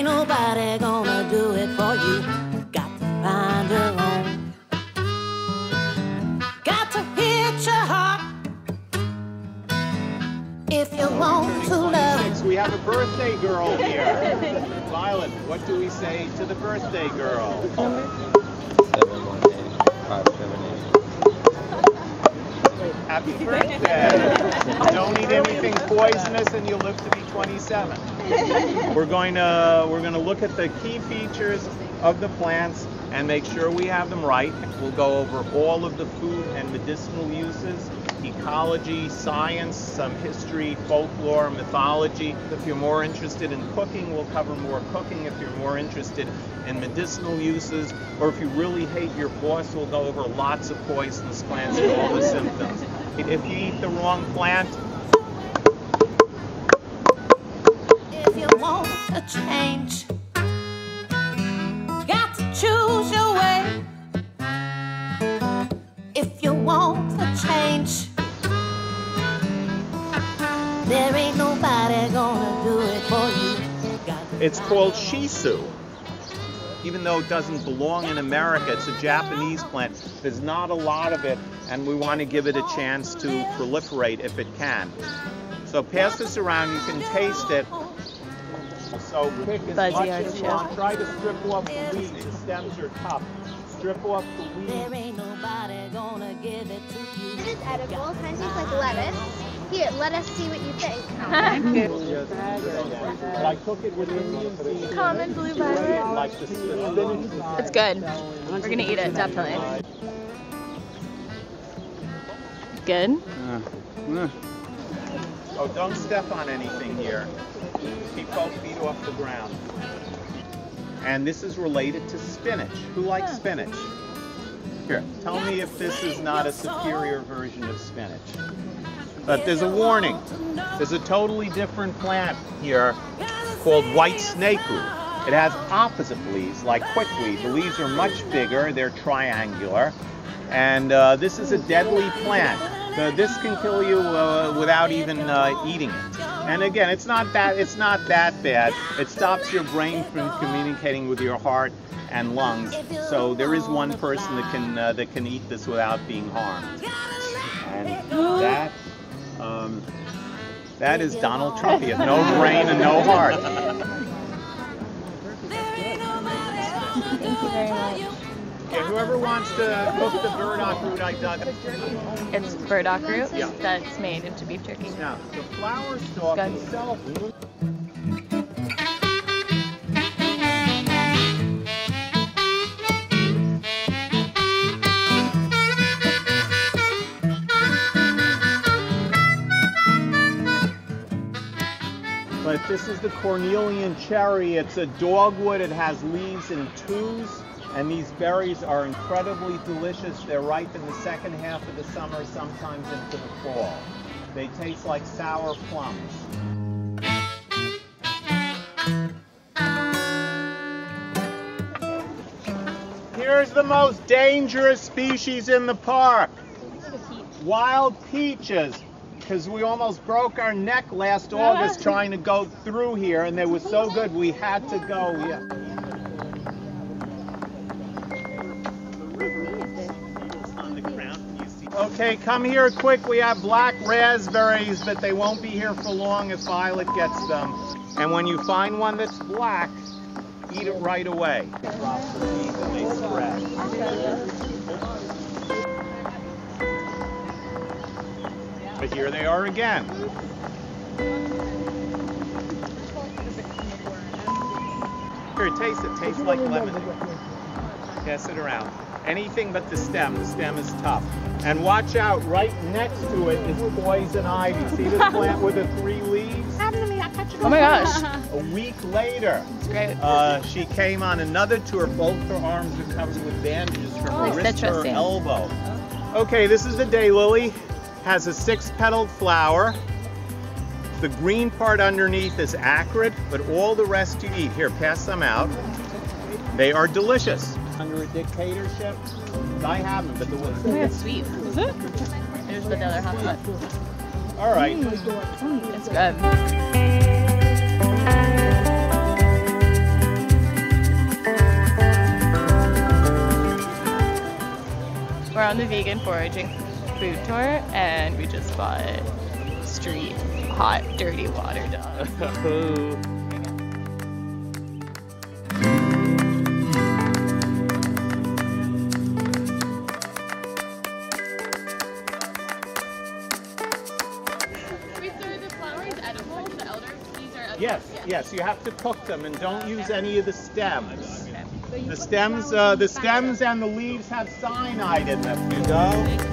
ain't nobody gonna do it for you. Got to find your own. Got to hit your heart if you want to love. We have a birthday girl here. Violet, what do we say to the birthday girl? Seven, one, eight, five, seven, eight. Happy birthday. Don't eat anything poisonous and you'll live to be 27. We're going to we're going to look at the key features of the plants and make sure we have them right. We'll go over all of the food and medicinal uses, ecology, science, some history, folklore, mythology. If you're more interested in cooking, we'll cover more cooking. If you're more interested in medicinal uses, or if you really hate your boss, we'll go over lots of poisonous plants and all the symptoms. If you eat the wrong plant, If you want a change, It's called shiso. Even though it doesn't belong in America, it's a Japanese plant. There's not a lot of it, and we want to give it a chance to proliferate if it can. So pass this around. You can taste it. So pick as much as you want. Try to strip off the weeds. The stems are tough. Strip off the There ain't nobody gonna give it to you. It is edible, kind of tastes like lettuce. Here, let us see what you think. But I cook it with Indian seasoning. Common blue violet. Like the spinach. It's good. We're gonna eat it, definitely. Good? Oh, don't step on anything here. Keep both feet off the ground. And this is related to spinach. Who likes spinach? Here, tell me if this is not a superior version of spinach. But there's a warning. There's a totally different plant here called white snakeroot. It has opposite leaves, like quickweed. The leaves are much bigger, they're triangular, and uh, this is a deadly plant. So this can kill you uh, without even uh, eating it. And again, it's not that it's not that bad. It stops your brain from communicating with your heart and lungs. So there is one person that can uh, that can eat this without being harmed. And that um, that is Donald Trump. He has no brain and no heart. Thank you very much. Yeah, whoever wants to cook the burdock root I dug. It's burdock root Yeah. that's made into beef jerky. Now, the flower stalk Good. itself. But this is the cornelian cherry. It's a dogwood. It has leaves in twos. And these berries are incredibly delicious. They're ripe in the second half of the summer, sometimes into the fall. They taste like sour plums. Here's the most dangerous species in the park. Wild peaches. Because we almost broke our neck last August trying to go through here, and they were so good we had to go. Yeah. Okay, come here quick. We have black raspberries, but they won't be here for long if Violet gets them. And when you find one that's black, eat it right away. But here they are again. Here, taste it. Tastes like lemonade. Pass it around. Anything but the stem. The stem is tough. And watch out, right next to it is poison ivy. See this plant with the three leaves? Oh my gosh. A week later, uh, she came on another tour. Both her arms are covered with bandages from her Like wrist to her elbow. Okay, this is the daylily. Has a six-petaled flower. The green part underneath is acrid, but all the rest you eat. Here, pass them out. They are delicious under a dictatorship? I haven't, but the one. Oh, that's sweet. Is it? There's the other hot pot. All right. Mm. It's good. We're on the vegan foraging food tour and we just bought street hot dirty water dog. Yes, yes, you have to cook them and don't use any of the stems. The stems, uh, the stems and the leaves have cyanide in them, you know?